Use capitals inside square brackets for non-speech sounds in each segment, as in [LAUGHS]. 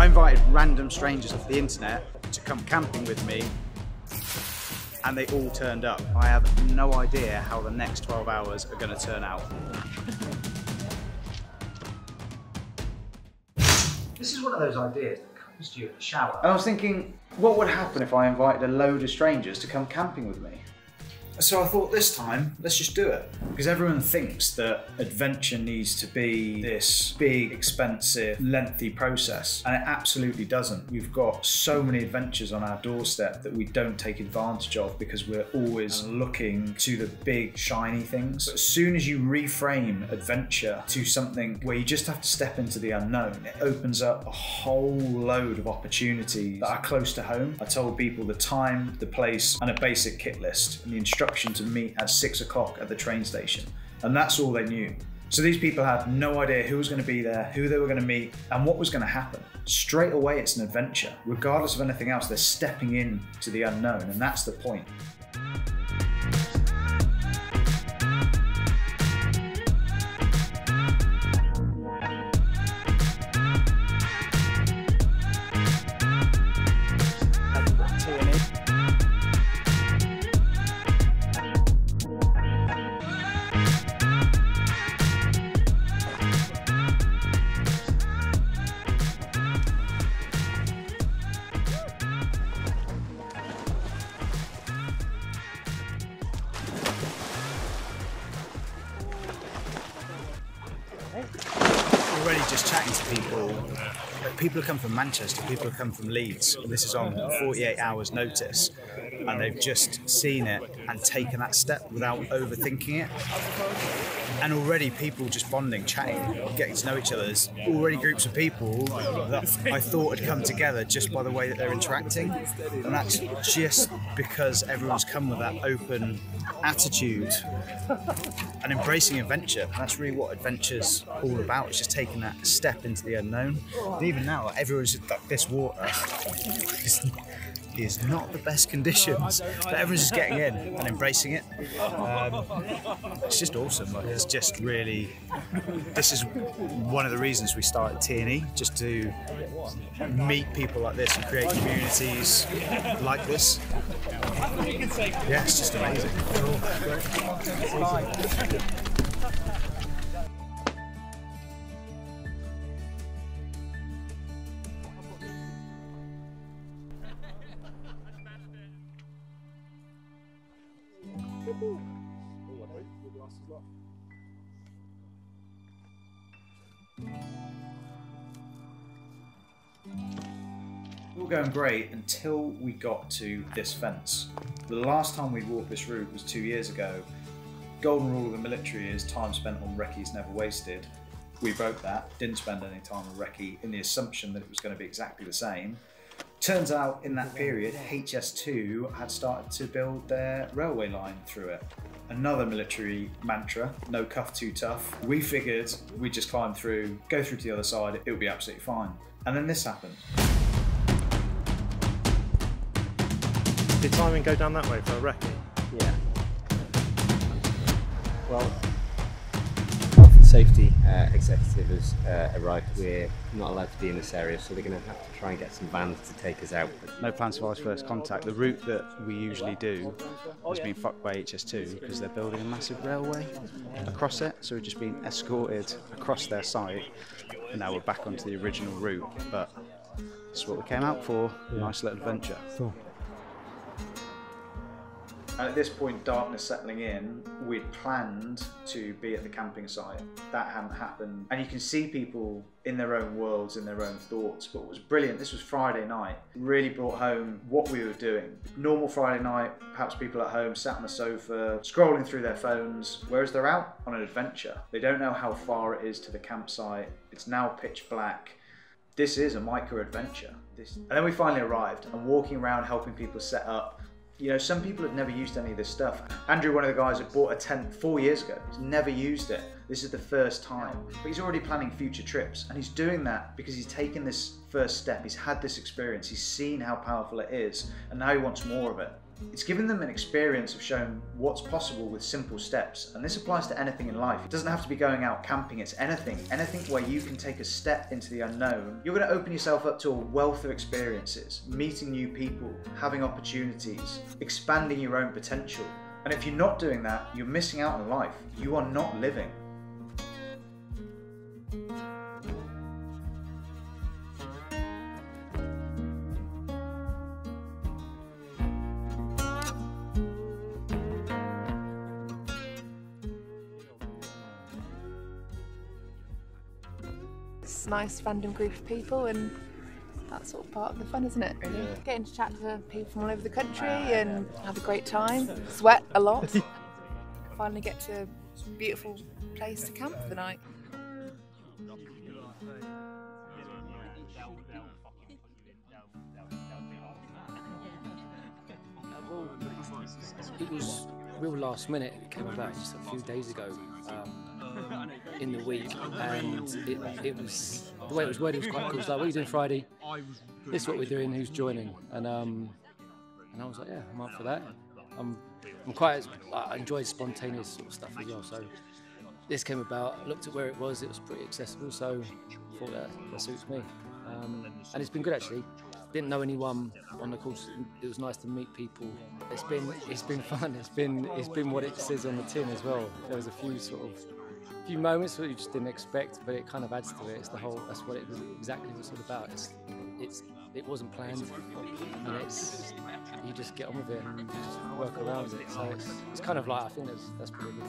I invited random strangers off the internet to come camping with me and they all turned up. I have no idea how the next 12 hours are going to turn out. This is one of those ideas that comes to you in the shower. And I was thinking, what would happen if I invited a load of strangers to come camping with me? So I thought this time, let's just do it. Because everyone thinks that adventure needs to be this big, expensive, lengthy process. And it absolutely doesn't. We've got so many adventures on our doorstep that we don't take advantage of because we're always looking to the big, shiny things. But as soon as you reframe adventure to something where you just have to step into the unknown, it opens up a whole load of opportunities that are close to home. I told people the time, the place, and a basic kit list and the instructions to meet at six o'clock at the train station. And that's all they knew. So these people had no idea who was going to be there, who they were going to meet, and what was going to happen. Straight away, it's an adventure. Regardless of anything else, they're stepping in to the unknown, and that's the point. Chatting to people. People have come from Manchester, people have come from Leeds. This is on 48 hours' notice, and they've just seen it and taken that step without overthinking it. And already people just bonding, chatting, getting to know each other. There's already groups of people that I thought had come together just by the way that they're interacting, and that's just because everyone's come with that open attitude and embracing adventure. That's really what adventure's all about. It's just taking that step into the unknown. And even now, everyone's like this water [LAUGHS] is, not the best conditions, but everyone's just getting in and embracing it. Um, it's just awesome. Like, it's just really. This is one of the reasons we started TNE, just to meet people like this and create communities like this. Yeah, it's just amazing. All going great until we got to this fence. The last time we walked this route was two years ago. Golden rule of the military is time spent on recce is never wasted. We broke that, didn't spend any time on recce in the assumption that it was going to be exactly the same. Turns out in that period, HS2 had started to build their railway line through it. Another military mantra, no cuff too tough. We figured we'd just climb through, go through to the other side, it would be absolutely fine. And then this happened. Did timing go down that way for a recce? Yeah. Well, health and safety uh, executive has uh, arrived. We're not allowed to be in this area, so they're going to have to try and get some vans to take us out. No plans for our first contact. The route that we usually do has been fucked by HS2 because they're building a massive railway across it. So we've just been escorted across their site, and now we're back onto the original route. But that's what we came out for. Nice little adventure. Cool. And at this point, darkness settling in, we'd planned to be at the camping site. That hadn't happened. And you can see people in their own worlds, in their own thoughts. But it was brilliant, this was Friday night, really brought home what we were doing. Normal Friday night, perhaps people at home sat on the sofa, scrolling through their phones, whereas they're out on an adventure. They don't know how far it is to the campsite. It's now pitch black. This is a micro adventure. This... And then we finally arrived and walking around helping people set up you know, some people have never used any of this stuff. Andrew, one of the guys, had bought a tent four years ago. He's never used it. This is the first time. But he's already planning future trips. And he's doing that because he's taken this first step. He's had this experience. He's seen how powerful it is. And now he wants more of it. It's giving them an experience of showing what's possible with simple steps, and this applies to anything in life. It doesn't have to be going out camping, it's anything. Anything where you can take a step into the unknown. You're going to open yourself up to a wealth of experiences, meeting new people, having opportunities, expanding your own potential. And if you're not doing that, you're missing out on life. You are not living. It's a nice random group of people and that's all part of the fun, isn't it? Really, getting to chat to people from all over the country ah, and have a great time. Sweat a lot. [LAUGHS] Finally get to a beautiful place to camp for the night. It was real last minute. It came about just a few days ago um, in the week, and it, it was the way it was worded was quite cool. It was like, "What are you doing Friday? This is what we're doing. Who's joining?" And um, and I was like, "Yeah, I'm up for that." I'm I'm quite I enjoy spontaneous sort of stuff as well. So this came about. I looked at where it was. It was pretty accessible. So thought that that suits me. Um, and it's been good actually. Didn't know anyone on the course. It was nice to meet people. It's been it's been fun. It's been it's been what it says on the tin as well. There was a few sort of few moments that you just didn't expect, but it kind of adds to it. It's the whole. That's what it was exactly what it's all about. It's it's it wasn't planned, and it's you just get on with it and just work around it. So it's, it's kind of like I think that's that's pretty good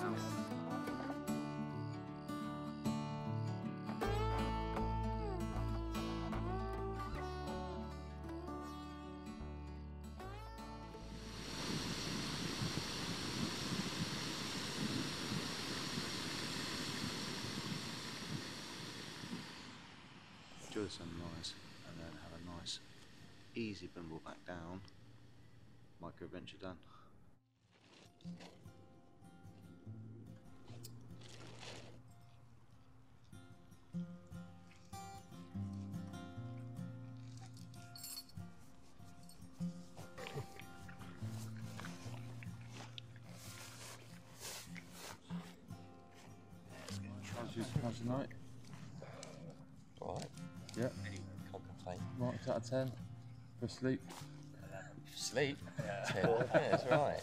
for me. enjoy the sunrise and then have a nice easy bimble back down micro adventure done How's night? Alright, Yeah. can't complain. Marked out of 10 for sleep. Sleep? Ten. yeah, [LAUGHS] it's alright.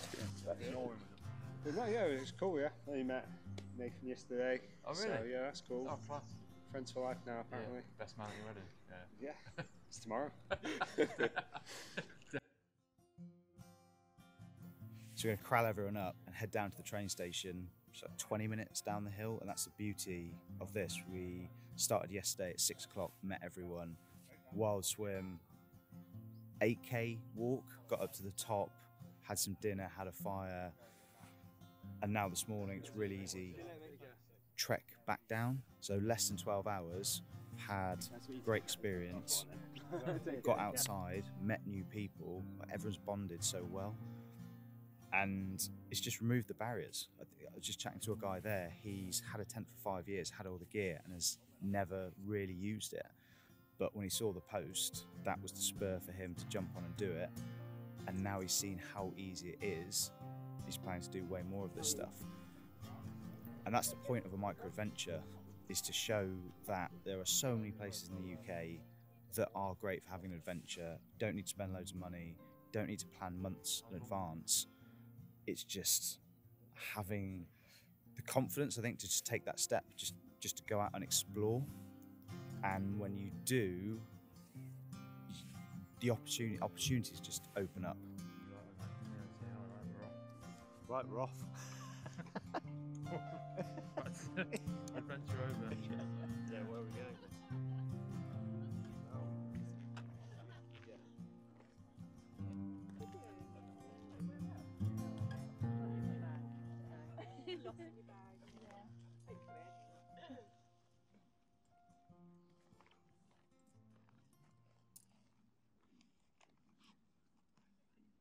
But no, yeah, it was cool, yeah. I met Nathan yesterday. Oh, So, really? yeah, that's cool. Oh, class. Friends for life now, apparently. Best man at your wedding. Yeah. Yeah, [LAUGHS] it's tomorrow. [LAUGHS] So we're going to corral everyone up and head down to the train station. It's like 20 minutes down the hill, and that's the beauty of this. We started yesterday at six o'clock, met everyone, wild swim, 8k walk, got up to the top, had some dinner, had a fire, and now this morning it's really easy. Trek back down. So less than 12 hours, had great experience, got outside, met new people, everyone's bonded so well and it's just removed the barriers. I was just chatting to a guy there. He's had a tent for five years, had all the gear, and has never really used it. But when he saw the post, that was the spur for him to jump on and do it. And now he's seen how easy it is. He's planning to do way more of this stuff. And that's the point of a micro adventure, is to show that there are so many places in the UK that are great for having an adventure. Don't need to spend loads of money. Don't need to plan months in advance it's just having the confidence i think to just take that step just just to go out and explore and when you do the opportunity opportunities just open up [LAUGHS] [LAUGHS] Right, we're off. Adventure over. Yeah, where are we going? Doch.